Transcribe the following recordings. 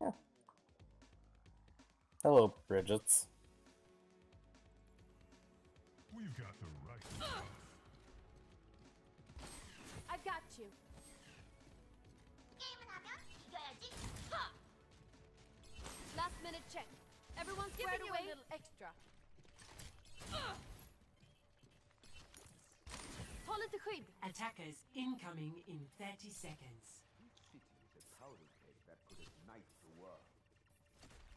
Hello, Bridgets. We've got the right. I've got you. Last minute check. Everyone's Giving squared you a away. little extra. Håll lite skydd. Attackers incoming in 30 seconds.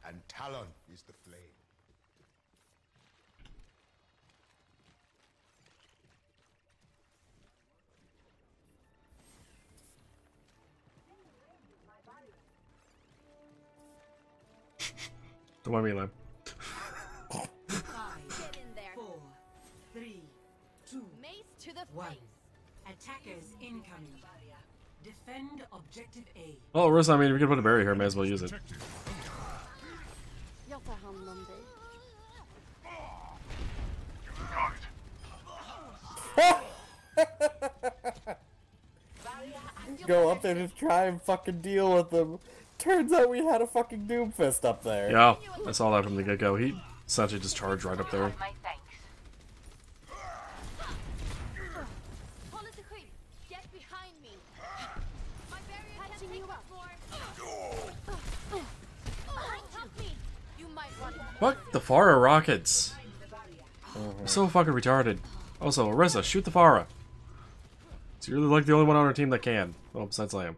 And Talon is the flame. Don't mind me, Lamb. Five, Get in there. four, three, two, Mace to the face. Attackers incoming. Defend objective A. Well, Rissa, I mean, we can put a barrier here, may as well use it. Protected. Jag tar hand om dig. Go up there to try and fucking deal with them. Turns out we had a fucking Doomfist up there. Yeah, I saw that from the get-go. He essentially just charged right up there. My thanks. Håll lite skydd. Get behind me. My barrier Patching can take up more. Help me. You might want to. Fuck the Pharah rockets. I'm So fucking retarded. Also, Arissa, shoot the Pharah. So you're like the only one on our team that can. Well, besides Lamb.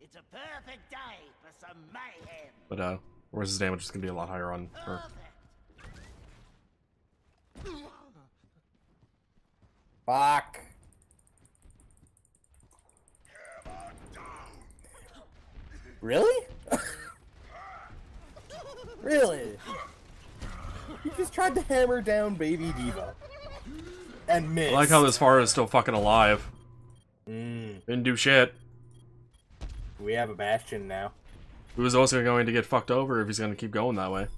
It's a perfect day for some mayhem. But, uh, Arissa's damage is gonna be a lot higher on her. Fuck. Really? really? You just tried to hammer down Baby D.Va. And missed. I like how this Pharah is still fucking alive. Mm, Didn't do shit. we have a Bastion now. He was also going to get fucked over if he's gonna keep going that way.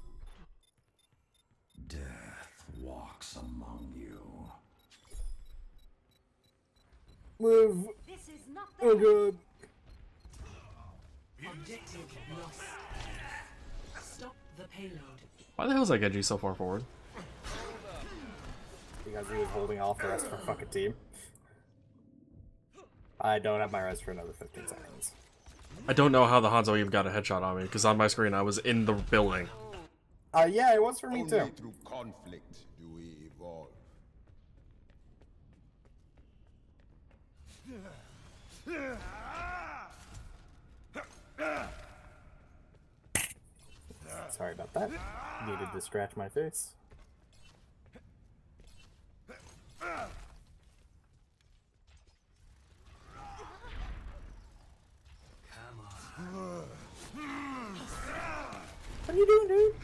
Death walks among you. Move. This is not Oh god. Objective lost. Stop the payload. Why the hell is that Genji so far forward? Because he was holding off the rest of our fucking team. I don't have my res for another 15 seconds. I don't know how the Hanzo even got a headshot on me, because on my screen I was in the building. Uh, yeah, it was for me Only too. through conflict do we evolve. Sorry about that. Needed to scratch my face. What are you doing, dude?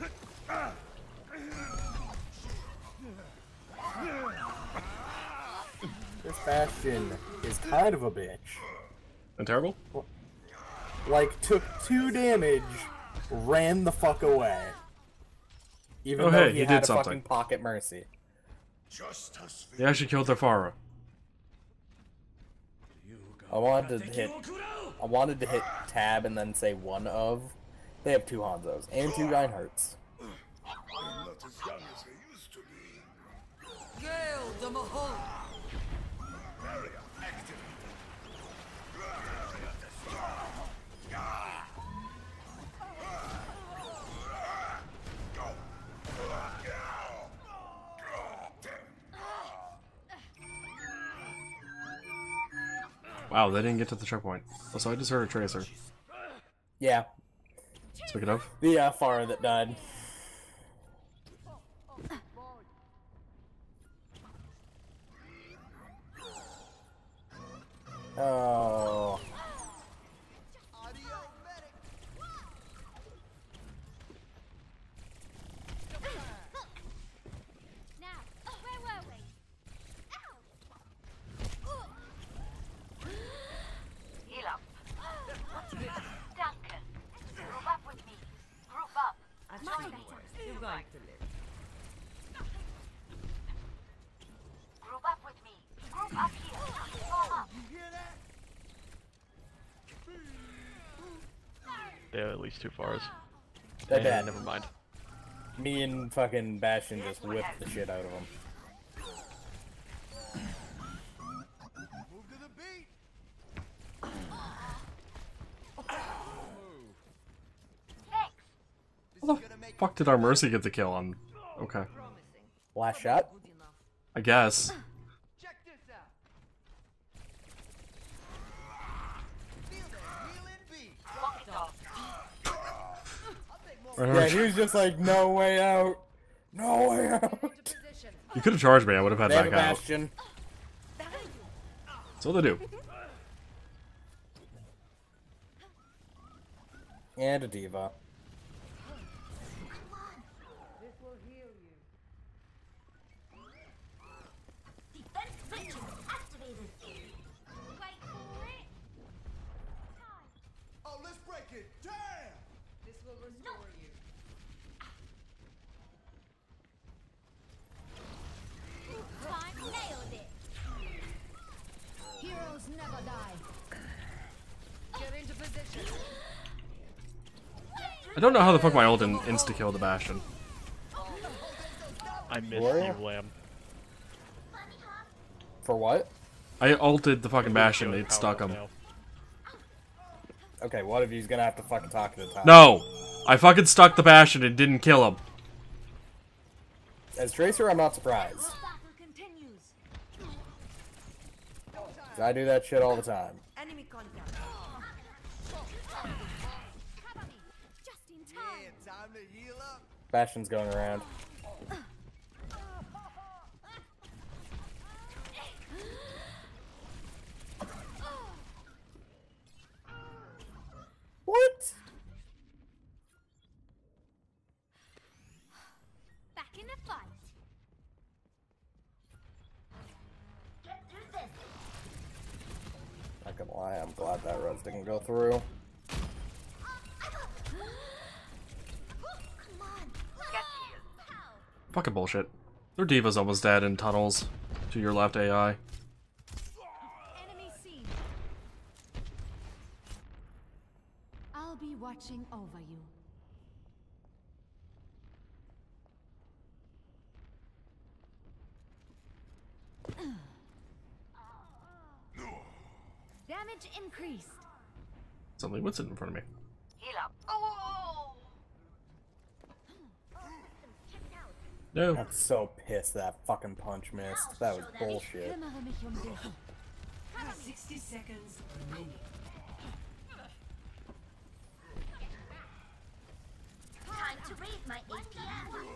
This Bastion is kind of a bitch. And terrible? Like, took two damage, ran the fuck away. Even Oh, though hey, he, he had did a something. fucking pocket mercy. Justice. They actually killed their Pharah. I wanted to hit. I wanted to hit tab and then say one of. They have two Hanzos and two Reinhardts. I'm not as young as I used to be. Gale the Mahal. Wow, they didn't get to the checkpoint. Also, I just heard a tracer. Yeah, Speaking of, the uh, Pharah that died. Oh. Now, where were we? Heal up. Duncan, group up with me. Group up. You're going to live. Group up with me. Group up here. Form up. They have at least two fars. They're Eh, dead. Never mind. Me and fucking Bastion just whipped the shit out of them. Move to the beat. How the fuck did our Mercy get the kill on? Okay. Last shot? I guess. Check this out. Yeah, he was just like, no way out. No way out. You could have charged me, I would have had They have a back out. Bastion. That's what they do. And a D.Va. I don't know how the fuck my ult didn't insta kill the Bastion. I missed Gloria? you, Lamb. For what? I ulted the fucking Bastion, it stuck him. powerful Okay, one of you's gonna have to fucking talk to the top. No! I fucking stuck the Bastion and didn't kill him. As Tracer, I'm not surprised. Battle continues. 'Cause I do that shit all the time. Bastion's going around. What? Back in the fight. Get through this. Not gonna lie, I'm glad that Rose didn't go through. Fucking bullshit. Their D.Va's almost dead in tunnels. To your left, AI. Enemy seen. I'll be watching over you. Damage increased. Suddenly, what's sitting in front of me? Heal up. Oh. No. I'm so pissed that fucking punch missed. That was bullshit. Kümmere mich dich. 60 seconds remaining. Time to raise my APM.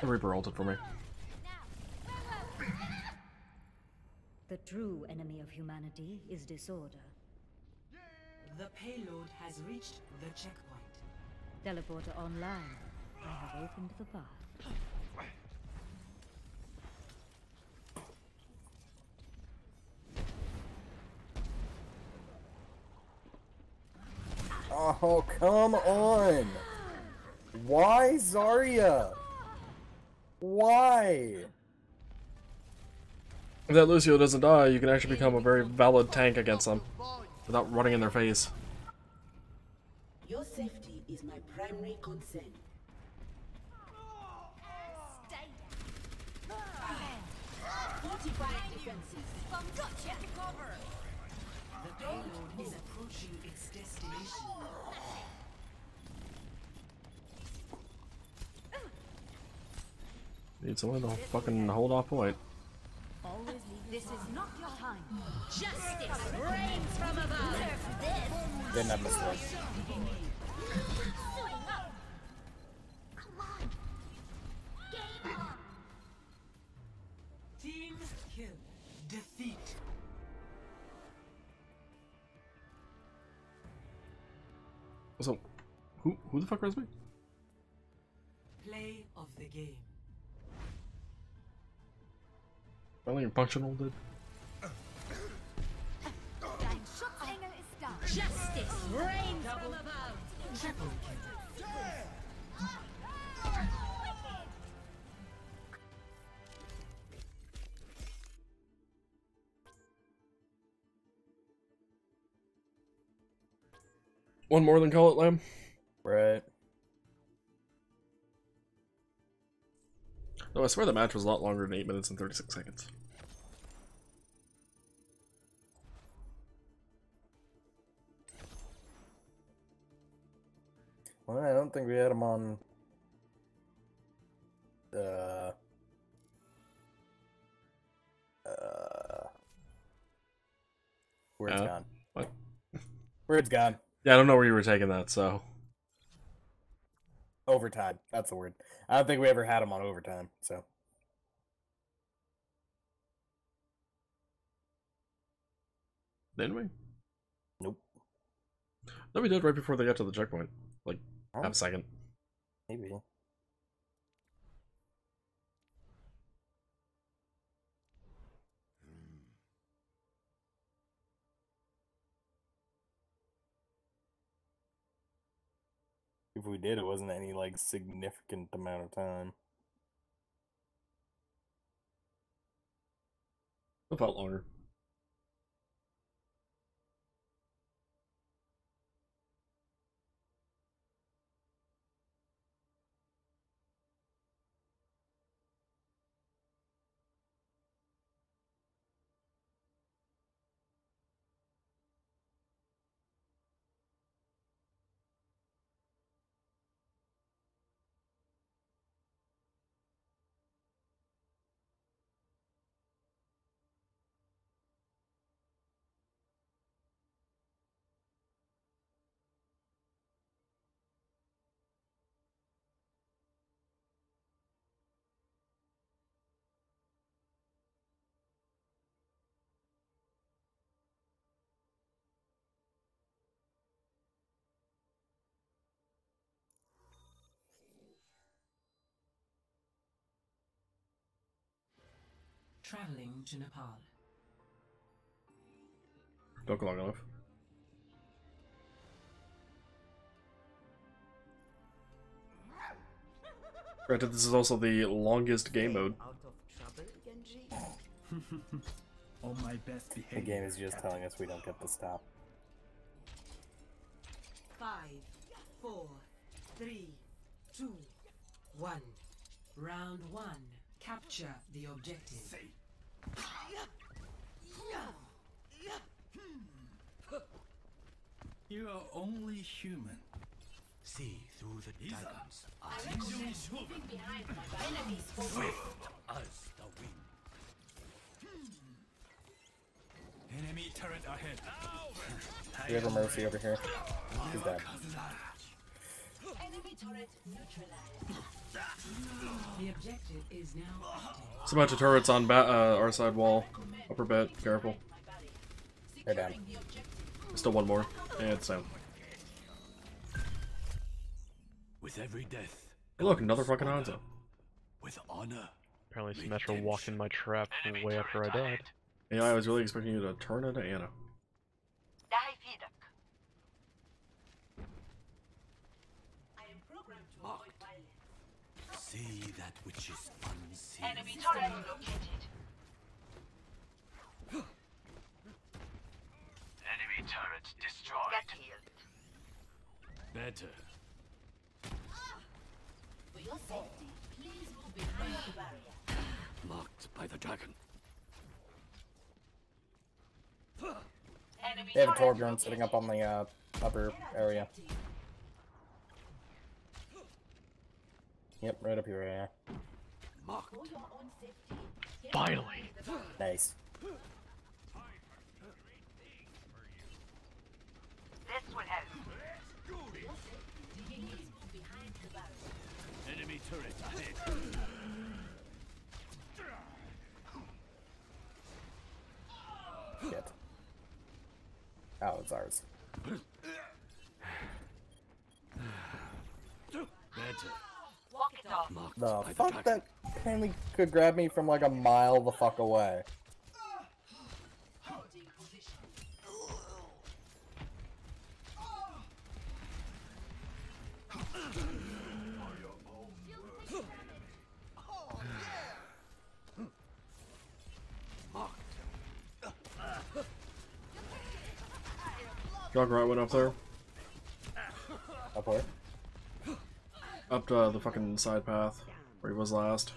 The Reaper ulted for me. The true enemy of humanity is disorder. The payload has reached the checkpoint. Teleporter online. I have opened the path. Oh, come on! Why Zarya? Why? If that Lucio doesn't die, you can actually become a very valid tank against them. Without running in their face. Your safety is my primary concern. Fortify defenses. From gotcha. Cover. The payload is approaching its destination. Need someone to fucking hold off point. This is not your time. Justice reigns from above. Didn't have mistake. Suiting up. Come on. Game on. Team kill. Defeat. So, who who the fuck res me? Play of the game. Really functional, dude. Justice reigns from more than call it lamb. Right. Though I swear the match was a lot longer than eight minutes and thirty six seconds. Well, I don't think we had him on. Uh. Uh. Word's Uh, gone. what? Word's gone. Yeah, I don't know where you were taking that, so. Overtime. That's the word. I don't think we ever had him on overtime. So. Didn't we? Nope. No, we did right before they got to the checkpoint. Half a second. Maybe. If we did, it wasn't any like significant amount of time. It felt longer. Traveling to Nepal. Took long enough. Granted, this is also the longest game mode. Out of trouble, Genji? On my best The game is just telling us we don't get to stop. Five, four, three, two, one. Round one. Capture the objective. You are only human. See through the Isa. dragon's eyes. Swift as the wind. Enemy turret ahead. We have a mercy over here. He's dead. There's a bunch of turrets on uh, our side wall. Upper bit, careful. They're down. Still one more. And it's down. With every death. Hey, look, another fucking honor. Hanzo. With honor. Apparently Symmetra walked in my trap way after I died. Yeah, I was really expecting you to turn into Anna. Dahi Fidak. I am programmed to avoid violence. See that which is unseen. Enemy turret located. Enemy turret destroyed. Get healed. Better. For your safety, please move behind the barrier. Marked by the dragon. Enemy They have a turret Torbjorn sitting up on the uh, upper area. Yep, right up here. Yeah. Marked. For your own safety, get Finally! Nice. This will help. please move behind the. Enemy turret ahead. Shit. Oh, it's ours. Better. Walk it off. The the fuck that apparently could grab me from like a mile the fuck away. Position. Juggernaut went up there. Up Where? Up to uh, the fucking side path where he was last.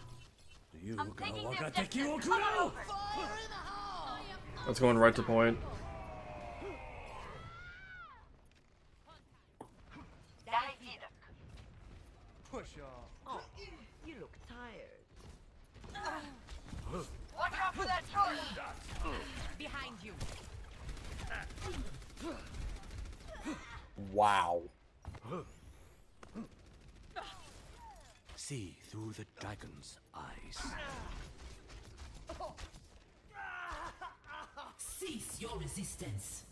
That's going right to point. Push off. Oh, you look tired. Watch out for that turret! Behind you. Wow. See through the dragon's eyes. Cease your resistance.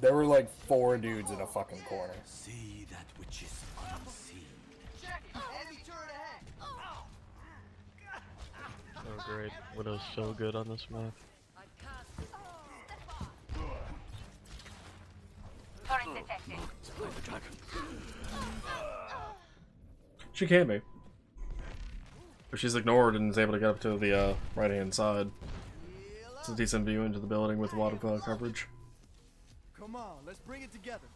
There were like four dudes in a fucking corner. See that which is unseen. Enemy turret ahead. Oh great, Widow's so good on this map. Turret detected. She can be. But she's ignored and is able to get up to the uh, right hand side. It's a decent view into the building with a lot of uh, coverage. Come on, let's bring it together.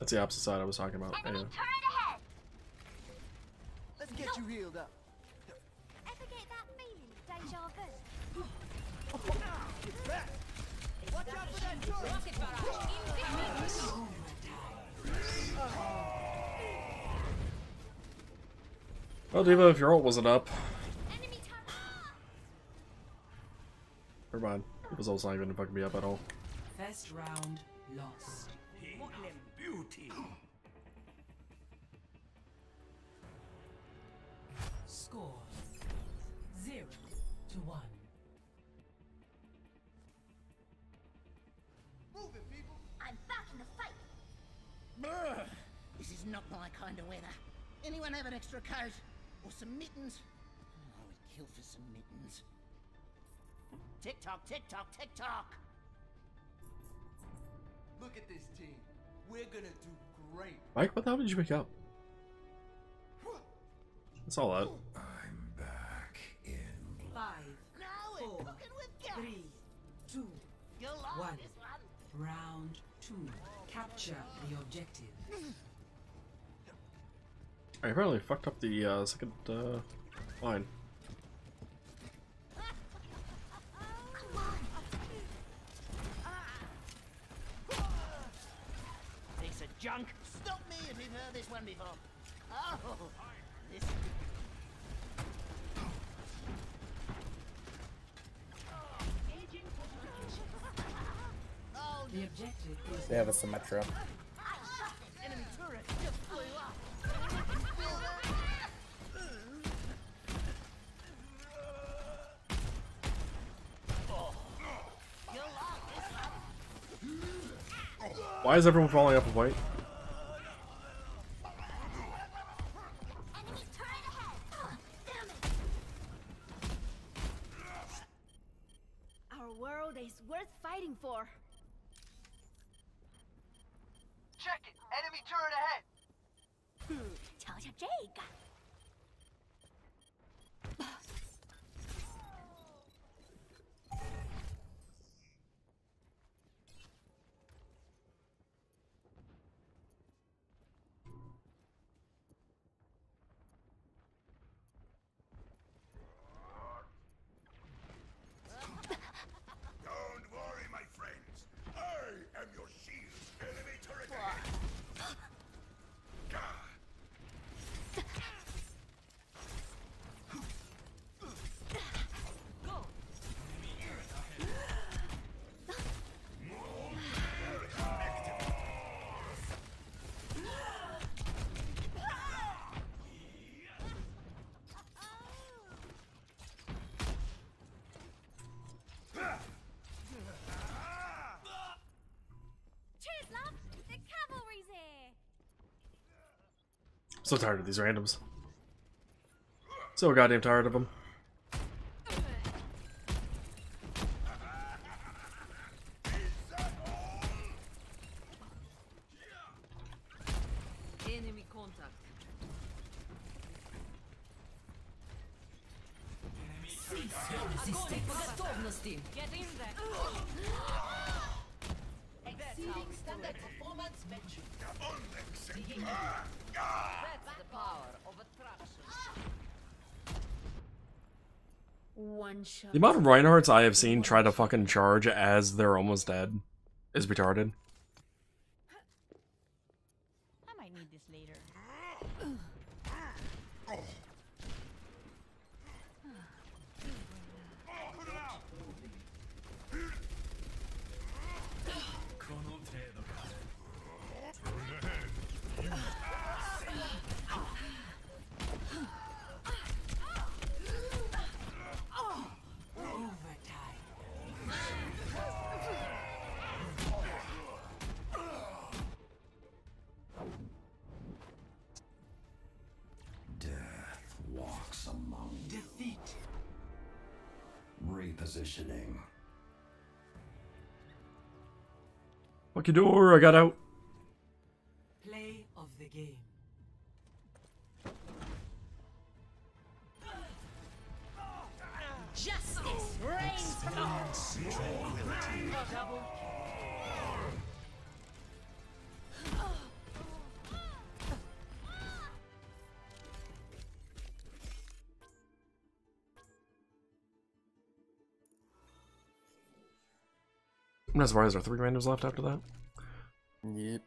That's the opposite side I was talking about. Enemy Yeah. turret ahead. Let's get you healed up. Ever get that feeling? Deja vu. Back. Watch out for that turret. Rocket barrage. Well, D.Va, if your ult wasn't up, Enemy turret. never mind. It was also not even fucking me up at all. First round lost. Beauty. Score zero to one. Move it, people. I'm back in the fight. Brr, this is not my kind of weather. Anyone have an extra coat? Or some mittens? Oh, I would kill for some mittens. Tick tock, tick tock, tick tock. Look at this team. We're gonna do great. Mike, what the hell did you pick up? That's all that. I'm back in. Five, Now Four, we're cooking with gas. three, two, You'll one. this one. round two. Capture the objective. I apparently fucked up the uh, second uh, line. Piece of junk. Stop me if you've heard this one before. Oh, this. Oh, The objective is They have a Symmetra. Why is everyone falling off of white? Enemy turret ahead. Damn it. Our world is worth fighting for. Check it. Enemy turret ahead. 瞧瞧这个。 So tired of these randoms. So goddamn tired of them. enemy contact. Get in there. Exceeding standard performance metric. That's the power of attraction. The amount of Reinhardts I have seen try to fucking charge as they're almost dead is retarded. Repositioning. Lucky door, I got out. Play of the game. Justice reigns from I'm not surprised there are three randoms left after that. Yep.